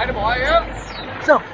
Right, am I out? So,